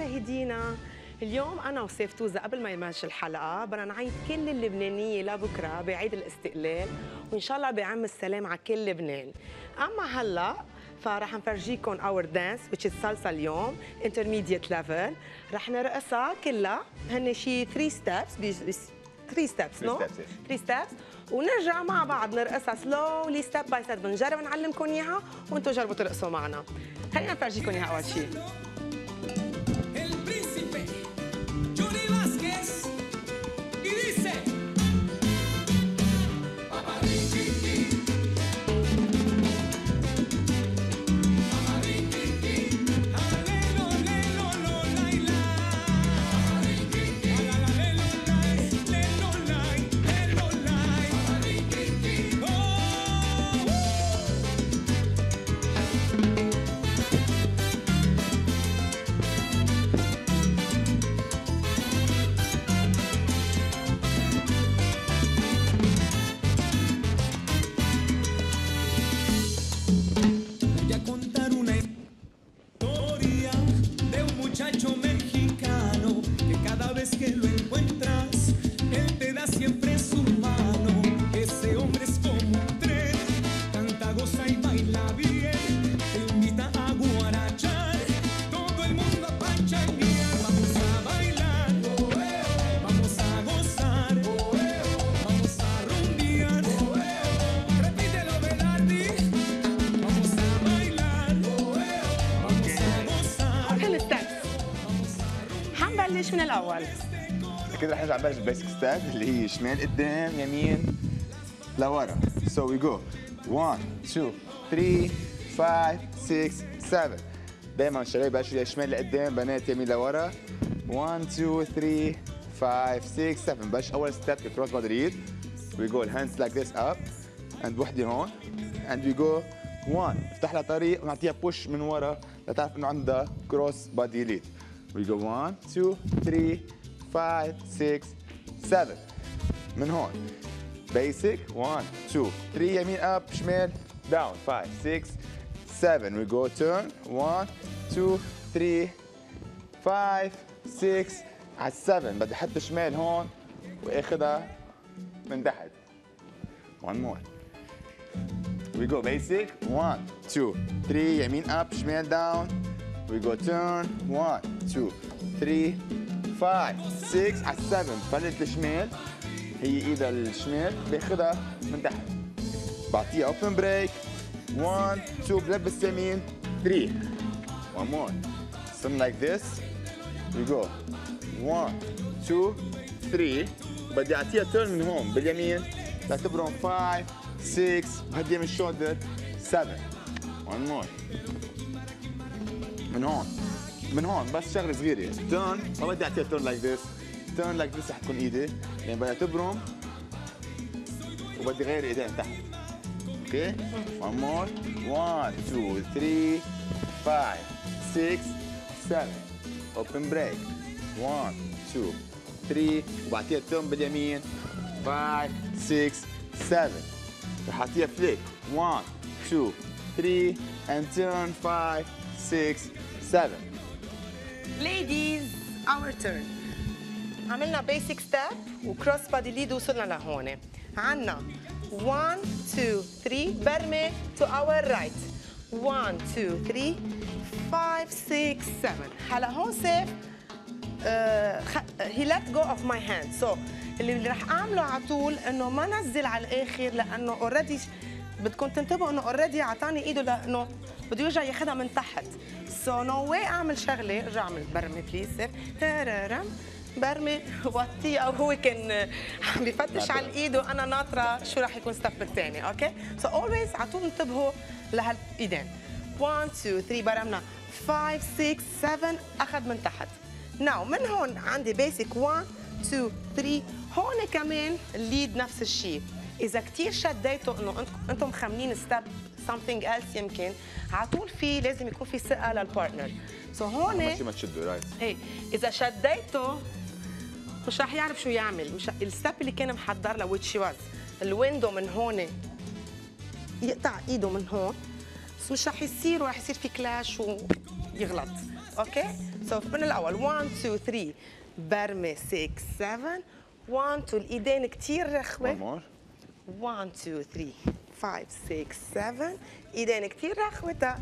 مشاهدينا اليوم أنا وسيفتوزا قبل ما يمشي الحلقة بدنا نعيد كل اللبنانية لبكرة بعيد الاستقلال وإن شاء الله بعم السلام على كل لبنان. أما هلأ فرح نفرجيكم our dance which is صلصه اليوم intermediate level. رح نرقصها كلها هن شي 3 ستيبس 3 ستيبس نو steps, yes. 3 ستيبس ونرجع مع بعض نرقصها slowly step by step بنجرب نعلمكم إياها وأنتم جربوا ترقصوا معنا. خلينا نفرجيكم إياها أول شيء كده رح نرجع نبلش بال basic step اللي هي شمال قدام يمين لورا. So we go. 1 2 3 5 6 7 دايما الشباب بلشوا شمال لقدام بنات يمين لورا. 1 2 3 5 6 7 بلش أول step cross اليد we go hands like this up. And وحدة هون. And we go 1 افتح لها طريق ونعطيها push من ورا لتعرف إنه عندها cross body lead we go 1 2 3 5 6 7 من هون basic 1 2 3 يمين up شمال down 5 6 7 we go turn 1 2 3 5 6 على 7 بدي احط شمال هون واخدها من تحت one more we go basic 1 2 3 يمين up شمال down we go turn 1 2 3 5 6 على 7 فلت الشمال. هي ايدها الشمال باخدها من تحت. بعطيها اوبن بريك 1 2 بلبس يمين 3 one more. Something like this. We go. 1 2 3 بدي أعطيها تيرن من هون باليمين. تعتبرهم 5 6 بهديها من ال shoulder 7 one more. من هون. من هون بس شغلة صغيرة. turn ما بدي اعطيها turn like this turn like this رح تكون إيدي. يعني بدي تبرم وبدي غير إيدين تحت. okay؟ One more. 1 2 3 5 6 7 open break. 1 2 3 وبعطيها turn باليمين. 5 6 7 رح أعطيها flick 1 2 3 and turn 5 6 7 ladies our turn. عملنا basic step و cross body lead وصلنا لهون. عنا. 1 2 3 برمي to our right. 1 2 3 5 6 7 هلا هون سو if let go of my hand. So اللي اللي رح أعمله على طول إنه ما نزل على الآخر لأنه already بدكم تنتبهوا إنه already أعطاني إيده لإنه بده يرجع ياخذها من تحت. so no way أعمل شغلة أرجع أعمل برمي please تررم برمي وطيها وهو كان عم بفتش على الايد وأنا ناطرة شو رح يكون step الثاني okay so always على طول انتبهوا لهالإيدين. 1 2 3 برمنا. 5 6 7 أخذ من تحت. now من هون عندي basic 1 2 3 هون كمان ال lead نفس الشيء. إذا كثير شديتوا إنه أنتم مخمنين step something else يمكن على طول في لازم يكون في ثقة لل partner so هون ما تشدوا right إيه إذا شديته مش رح يعرف شو يعمل. مش ال step اللي كان محضر له which was ال window من هون يقطع إيده من هون. بس مش رح يصير ورح يصير في clash ويغلط. okay so من الأول 1 2 3 برمه 6 7 1 2 الإيدين كثير رخوة. 1 2 3 5 6 7 إيدين كثير رخوه تا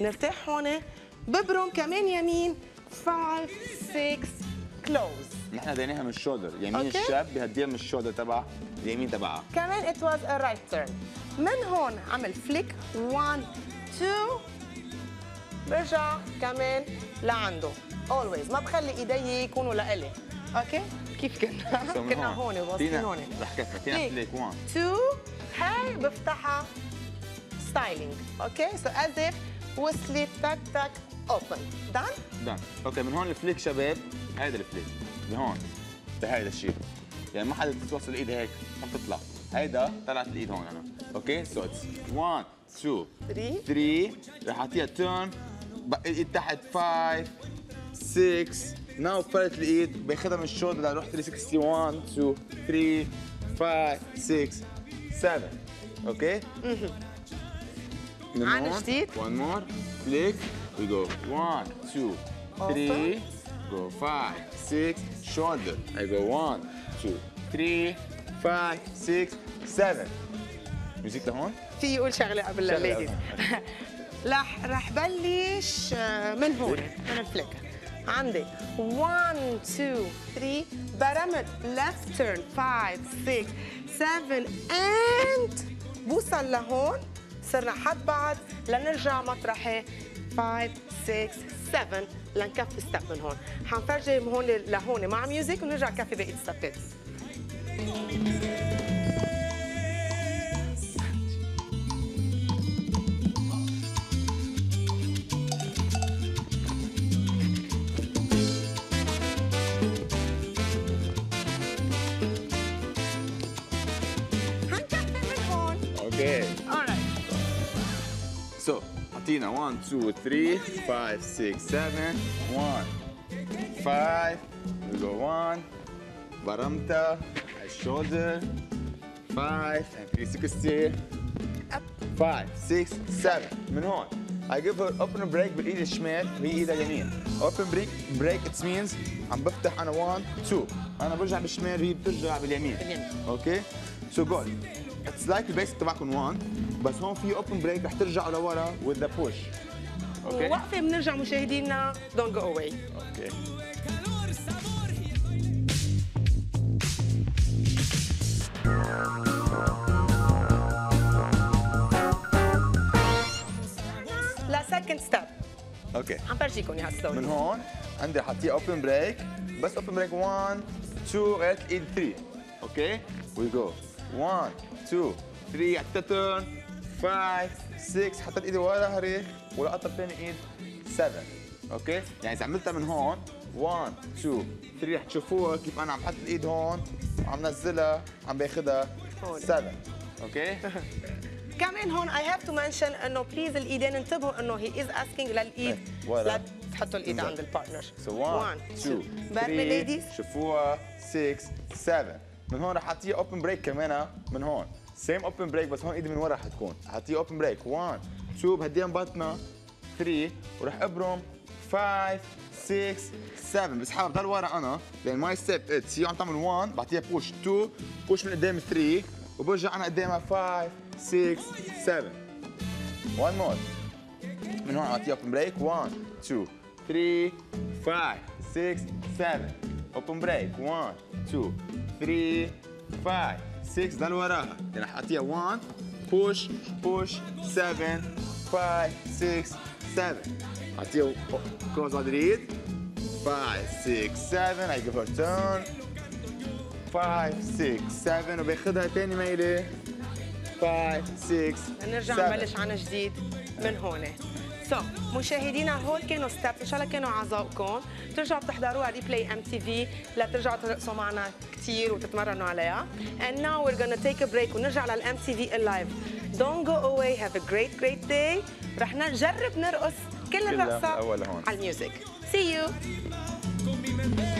نرتاح هون. ببرم كمان يمين. 5 6 close نحن هديناها من ال shoulder. يمين okay. الشاب بهديها من ال shoulder تبع اليمين تبعها. كمان it was a right turn. من هون عمل flick 1 2 برجع كمان لعنده. Always. ما بخلي إيدي يكونوا لإلي. okay؟ كيف كنا كنا هون واصلين هون كفى فينا flick. flick 1 2 هاي بفتحها. styling okay so as if وصلت تك تك open done done okay من هون ال flick شباب هيدا ال flick. لهون لهيدا الشيء يعني ما حدا توصل الإيد هيك عم تطلع هيدا طلعت الإيد هون أنا. okay so it's 1 2 3 3 رح أعطيها turn ايد تحت 5 6 now فرقت الايد باخذها من ال shoulder. لروح 360 1 2 3 5 6 7 okay عن جديد. one more. Flick we go. 1 2 3 go. 5 6 shoulder. I go 1 2 3 5 6 7 music لهون؟ في يقول شغلة قبل شغلة ال ladies رح رح بلش آه، من هون من ال flick عندي. 1 2 3 برمت left turn. 5 6 7 and بوصل لهون. صرنا حد بعض لنرجع مطرحي 5 6 7 لنكفي step من هون. حنفرجي من هون لهون مع music ونرجع كفي بقية step ات هون اوكي alright So, Atina, one, two, three, five, six, seven, one, five, we go one, Baramta, a shoulder, five, and 360, up five, six, seven. من هون. I give her open break بالايد الشمال وهي ايدها اليمين. Open break break it means عم بفتح انا 1 2 انا برجع بالشمال وهي بترجع باليمين. باليمين. اوكي؟ سو جول. اتس لايك البيسك تبعكم 1 بس هون في open break رح ترجعوا لورا with the push. okay؟ وقفه بنرجع مشاهدينا don't go away okay. baile. ل second step okay. عم برجيكم اياها من سلولي هون عندي حطيه open break بس open break 1 2 غيرت الايد 3 okay we go 1 2 3 حطيت turn 5 6 حطيت ايدي ورا ظهري ولقطت ثاني إيد 7 okay؟ يعني إذا عملتها من هون 1 2 3 رح تشوفوها كيف أنا عم حط الإيد هون وعم نزلها عم بأخذها هون. 7 okay؟ كمان هون I have to mention إنه please الإيدين انتبهوا إنه he is asking للإيد. لا تحطوا الإيد. عند ال partner So 1 2 برمي ladies 3 شوفوها 6 7 من هون رح أعطيه open break كمان من هون. same open break بس هون إيدي من ورا حتكون اعطيه open break 1 2 بهديها بطنها 3 ورح أبرم. 5 6 7 بسحبها بضل ورا أنا لأن my step it's هي عم تعمل؟ 1 بعطيها push 2 push من قدام 3 وبرجع أنا قدامها 5 6 7 1 more من هون اعطيه open break 1 2 3 5 6 7 open break 1 2 3 5 6 ضل وراها يعني رح اعطيها 1 push push 7 5 6 7 اعطيها بعد الايد 5 6 7 I give her turn. 5 6 7 وباخذها تاني ميله 5 6 نرجع 7. نبلش عن جديد من هون. so so, مشاهدينا هول كانوا step إن شاء الله كانوا ذوقكم ترجعوا بتحضروها replay ام تي في لترجعوا ترقصوا معنا كثير وتتمرنوا عليها. And now we're gonna take a break ونرجع للام تي في ال live don't go away. Have a great great day. رح نجرب نرقص كل الرقصة هون. على ال music. See you. Con mi mente